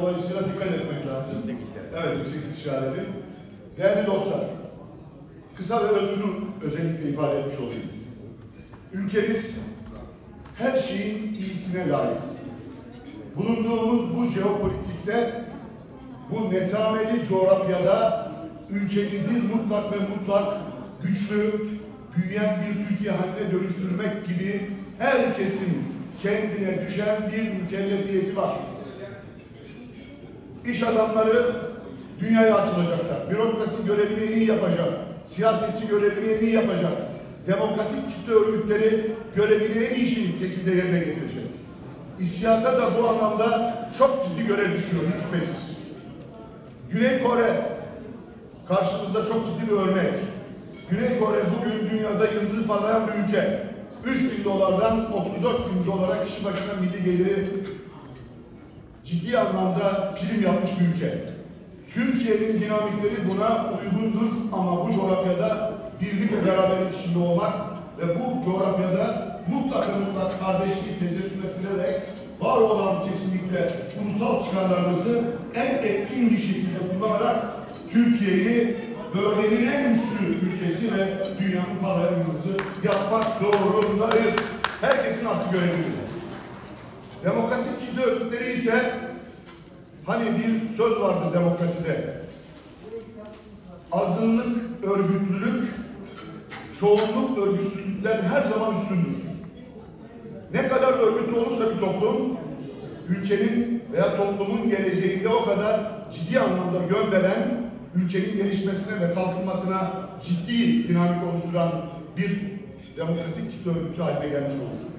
Dolayısıyla dikkat etmek lazım. Evet, yüksek istişarenin. Değerli dostlar, kısa ve öz şunu özellikle ifade etmiş olayım. Ülkemiz her şeyin iyisine layık. Bulunduğumuz bu jeopolitikte, bu netameli coğrafyada ülkemizi mutlak ve mutlak güçlü, büyüyen bir Türkiye haline dönüştürmek gibi herkesin kendine düşen bir mükellefiyeti var. İş adamları dünyaya açılacaklar. Bürokrasi görevini iyi yapacak. Siyasetçi görevini en iyi yapacak. Demokratik kitle örgütleri görevini en iyi şekilde yerine getirecek. İsyata da bu anlamda çok ciddi görev düşüyor hiç şüphesiz. Güney Kore karşımızda çok ciddi bir örnek. Güney Kore bugün dünyada yıldızı parlayan bir ülke. 3 bin dolardan 34 bin dolara kişi başına milli geliri ciddi anlamda prim yapmış bir ülke. Türkiye'nin dinamikleri buna uygundur ama bu coğrafyada birlik ve beraberlik içinde olmak ve bu coğrafyada mutlaka mutlak kardeşliği tecessüm ettirerek var olan kesinlikle ulusal çıkarlarımızı en etkin bir şekilde kullanarak Türkiye'yi bölgenin en güçlü ülkesi ve dünyanın yıldızı yapmak zorundayız. Herkesin aslı görevidir. Demokratik kitle örgütleri ise hani bir söz vardır demokraside. Azınlık örgütlülük çoğunluk örgütsüzlükten her zaman üstündür. Ne kadar örgütlü olursa bir toplum ülkenin veya toplumun geleceğinde o kadar ciddi anlamda yön veren ülkenin gelişmesine ve kalkınmasına ciddi dinamik oluşturan bir demokratik kitle örgütü haline gelmiş olur.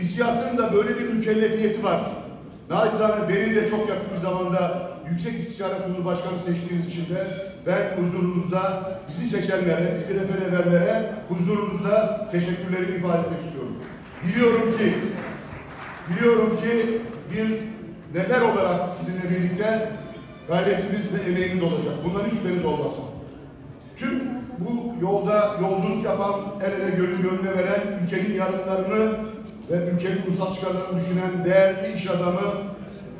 İSİAD'ın da böyle bir mükellefiyeti var. Naçizane beni de çok yakın bir zamanda Yüksek İstişare Kurulu Başkanı seçtiğiniz için de ben huzurunuzda bizi seçenlere, bizi refer edenlere huzurunuzda teşekkürlerimi ifade etmek istiyorum. Biliyorum ki biliyorum ki bir nefer olarak sizinle birlikte gayretiniz ve emeğiniz olacak. Bundan hiç şüpheniz olmasın. Tüm bu yolda yolculuk yapan, el ele gönül gönlüne veren ülkenin yarınlarını ve ülkenin ulusal çıkarlarını düşünen değerli iş adamı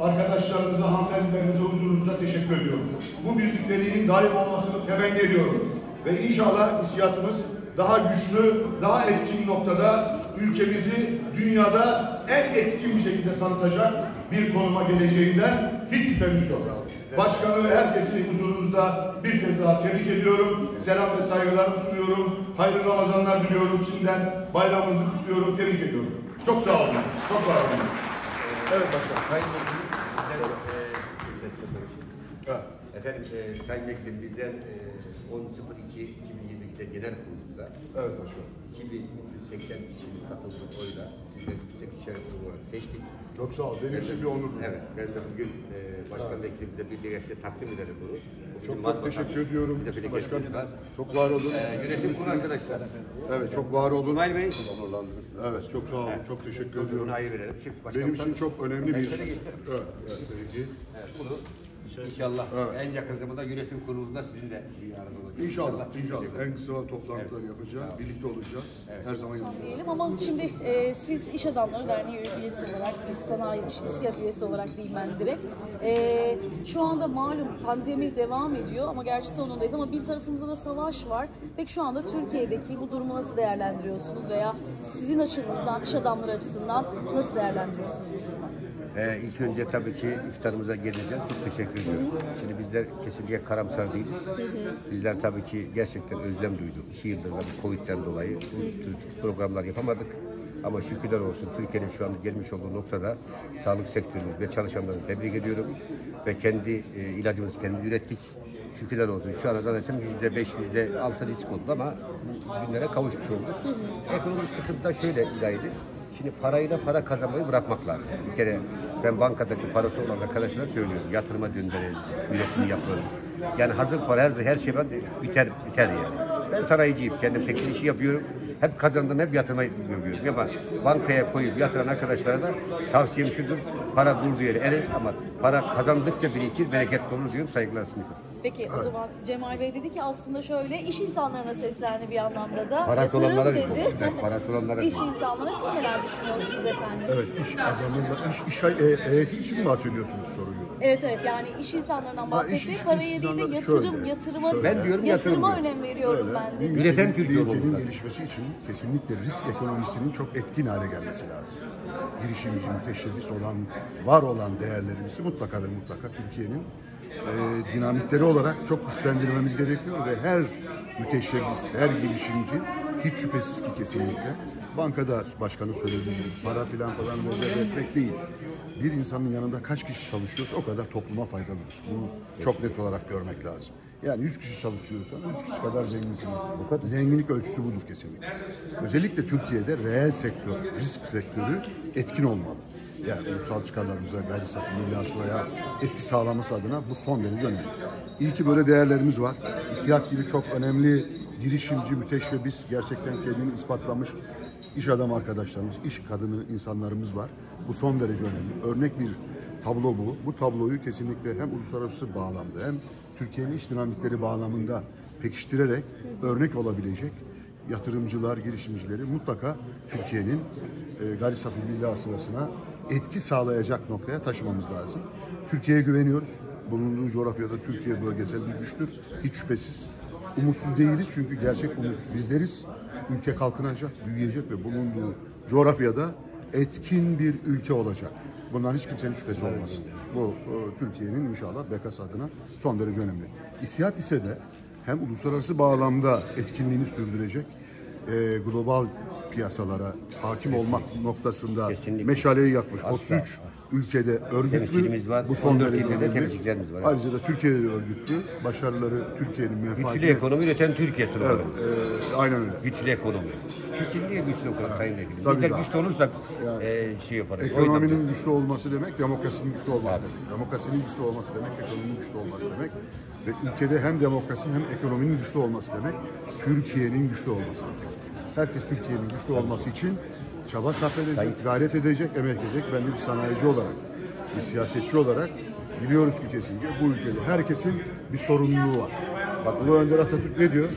arkadaşlarımıza, hanımefendilerimize huzurunuzda teşekkür ediyorum. Bu birlikteliğin daim olmasını temenni ediyorum. Ve inşallah hissiyatımız daha güçlü, daha etkin noktada ülkemizi dünyada en etkin bir şekilde tanıtacak bir konuma geleceğinden hiç şüphemiz yok. Başkanı ve herkesi huzurunuzda bir kez daha tebrik ediyorum. Selam ve saygılarımı sunuyorum. Hayırlı Ramazanlar diliyorum. Şimdiden bayramınızı kutluyorum. Tebrik ediyorum. Çok sağ olun. Çok var olun. Evet başkanım. Sayın Vekilim, bizden, e. Efendim, e, Sayın Vekilim bizden e, 10.02.2022'de genel kurulunda Evet başkanım. 2380 kişinin katıldığı oyla sizleri yüksek işaret kurulu olarak seçtik. Çok sağ ol. Benim için bir onur. Evet, ben de bugün e, Başkan Vekilimize bir dilekçe takdim ederim bunu. Çok çok teşekkür ediyorum de var. Çok var olun. E, yönetim kurulu arkadaşlar. Evet çok var olun. İsmail Bey, Evet çok sağ olun. Çok teşekkür ediyorum. verelim. Başkan Benim için çok önemli Ben bir. Evet. evet. Evet, bunu inşallah Evet. en yakın zamanda yönetim kurulunda sizinle bir arada olacağız. İnşallah, inşallah. En kısa toplantılar yapacağız. Birlikte olacağız. Her zaman yanımızda. diyelim ama şimdi e, siz İş Adamları Derneği üyesi olarak, bir sanayi iş İSİAD üyesi olarak diyeyim ben direkt. E, şu anda malum pandemi devam ediyor ama gerçi sonundayız ama bir tarafımızda da savaş var. Peki şu anda Türkiye'deki bu durumu nasıl değerlendiriyorsunuz veya sizin açınızdan, iş adamları açısından nasıl değerlendiriyorsunuz? Ee, ilk önce tabii ki iftarımıza geleceğiz. Çok teşekkür ediyorum. Şimdi bizler kesinlikle karamsar değiliz. Bizler tabii ki gerçekten özlem duyduk. İki yıldır da bu Covid'den dolayı bu tür programlar yapamadık. Ama şükürler olsun Türkiye'nin şu anda gelmiş olduğu noktada sağlık sektörümüz ve çalışanlarını tebrik ediyorum. Ve kendi e, ilacımızı kendimiz ürettik. Şükürler olsun. Şu anda zaten yüzde beş, yüzde altı risk oldu ama günlere kavuşmuş olduk. Ekonomik sıkıntı da şöyle ilahidir. Şimdi parayla para kazanmayı bırakmak lazım. Bir kere ben bankadaki parası olan arkadaşlara söylüyorum. Yatırıma döndürelim, üretimi yapalım. Yani hazır para her, her şey biter, biter yani. Ben sanayiciyim. Kendim tekstil işi yapıyorum. Hep kazandım, hep yatırma yapıyorum. Ama bankaya koyup yatıran arkadaşlara da tavsiyem şudur. Para durduğu yere erir ama para kazandıkça birikir, bereketli olur diyorum. Saygılar sunuyorum. Peki o zaman Cemal Bey dedi ki aslında şöyle iş insanlarına seslendi bir anlamda da. Parası olanlara dedi. dedi. Parası olanlara İş dedi. insanlara siz neler düşünüyorsunuz efendim? Evet, iş adamıyla, iş, iş e, heyeti için mi bahsediyorsunuz soruyu? Evet evet yani iş insanlarından Ha, bahsetti. iş- iş Paraya değil de yatırım, şöyle, yatırıma, şöyle. Ben diyorum yatırım yatırıma önem veriyorum Öyle, ben dedi. Üreten Türkiye olmalı. gelişmesi için kesinlikle risk ekonomisinin çok etkin hale gelmesi lazım. Girişimci, müteşebbis olan, var olan değerlerimizi mutlaka ve mutlaka Türkiye'nin e, dinamikleri olarak çok güçlendirmemiz gerekiyor ve her müteşebbis, her girişimci hiç şüphesiz ki kesinlikle bankada başkanı söylediği gibi para filan falan rezerv etmek değil. Bir insanın yanında kaç kişi çalışıyorsa o kadar topluma faydalıdır. Bunu çok net olarak görmek lazım. Yani 100 kişi çalışıyorsan 100 kişi kadar zenginsiniz. Bu kadar. Zenginlik ölçüsü budur kesinlikle. Özellikle Türkiye'de reel sektör, risk sektörü etkin olmalı. Yani ulusal çıkarlarımıza, gayri safi milli etki sağlaması adına bu son derece önemli. İyi ki böyle değerlerimiz var. İstihat gibi çok önemli girişimci, müteşebbis, gerçekten kendini ispatlamış iş adamı arkadaşlarımız, iş kadını insanlarımız var. Bu son derece önemli. Örnek bir tablo bu. Bu tabloyu kesinlikle hem uluslararası bağlamda hem Türkiye'nin iş dinamikleri bağlamında pekiştirerek örnek olabilecek yatırımcılar, girişimcileri mutlaka Türkiye'nin e, gayri safi milli hasılasına etki sağlayacak noktaya taşımamız lazım. Türkiye'ye güveniyoruz. Bulunduğu coğrafyada Türkiye bölgesel bir güçtür. Hiç şüphesiz. Umutsuz değiliz çünkü gerçek umut bizleriz. Ülke kalkınacak, büyüyecek ve bulunduğu coğrafyada etkin bir ülke olacak. Bundan hiç kimsenin şüphesi olmasın. Bu e, Türkiye'nin inşallah bekası adına son derece önemli. İSİAD ise de hem uluslararası bağlamda etkinliğini sürdürecek, e, global piyasalara hakim olmak noktasında Kesinlikle. meşaleyi yakmış. Asla, 33 ülkede örgütlü. Var. Bu son 14 derece önemli. temsilcilerimiz var. Ayrıca da Türkiye'de de örgütlü. Başarıları Türkiye'nin menfaati. Güçlü ekonomi üreten Türkiye sloganı. Evet, e, aynen öyle. Güçlü ekonomi. Kesinlikle güçlü ekonomi Sayın Vekilim. Ki. güçlü olursak e, şey yaparız. Ekonominin güçlü olması demek demokrasinin güçlü olması demek. Demokrasinin güçlü olması demek ekonominin güçlü olması demek. Ve ülkede hem demokrasinin hem ekonominin güçlü olması demek. Türkiye'nin güçlü olması demek. Herkes Türkiye'nin güçlü olması için çaba sarf edecek, gayret edecek, emek edecek. Ben de bir sanayici olarak, bir siyasetçi olarak biliyoruz ki kesinlikle bu ülkede herkesin bir sorumluluğu var. Bak Ulu Önder Atatürk ne diyor?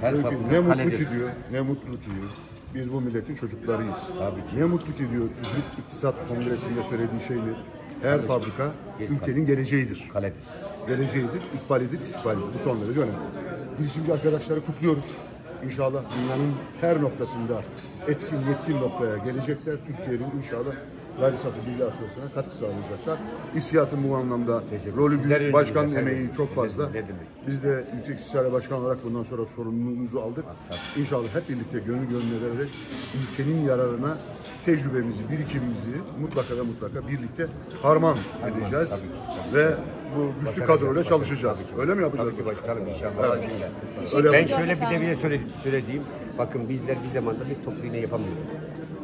Her ki, fabrika ne mutlu kaledir. ki diyor, ne mutlu ki diyor. Biz bu milletin çocuklarıyız. Tabii Ne mutlu ki diyor İzmit İktisat Kongresi'nde söylediği şeydir. Her fabrika ülkenin geleceğidir. Kaledir. Geleceğidir, ikbalidir, istikbalidir. Bu son derece önemli. Girişimci arkadaşları kutluyoruz. İnşallah dünyanın her noktasında etkin, yetkin noktaya gelecekler. Türkiye'nin inşallah gayri safi milli hasılasına katkı sağlayacaklar. İSİAD'ın bu anlamda rolü büyük, öncülük emeği çok fazla. Biz de Yüksek İstişare Başkanı olarak bundan sonra sorumluluğumuzu aldık. İnşallah hep birlikte gönül gönül vererek ülkenin yararına tecrübemizi, birikimimizi mutlaka ve mutlaka birlikte harman edeceğiz. Ve bu güçlü kadroyla çalışacağız. Öyle mi yapacağız? Tabii ki başkanım inşallah. Öyle ben şöyle bir de bir de söyle, söylediğim, bakın bizler bir zamanda bir toplu iğne yapamıyorduk.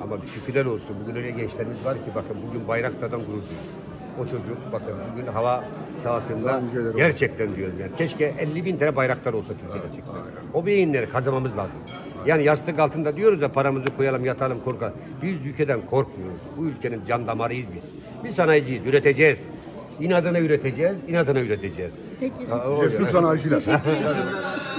Ama şükürler olsun bugün öyle gençlerimiz var ki bakın bugün Bayraktar'dan gurur duyuyoruz. O çocuk bakın bugün hava sahasında gerçekten diyorum yani. Keşke 50 bin tane bayraktar olsa Türkiye'de çıksa. O beyinleri kazanmamız lazım. Yani yastık altında diyoruz ya paramızı koyalım yatalım korkalım. Biz ülkeden korkmuyoruz. Bu ülkenin can damarıyız biz. Biz sanayiciyiz, üreteceğiz. İnadına üreteceğiz, inadına üreteceğiz. Peki. Ha, o Cesur yani. sanayiciler. Teşekkür ediyorum.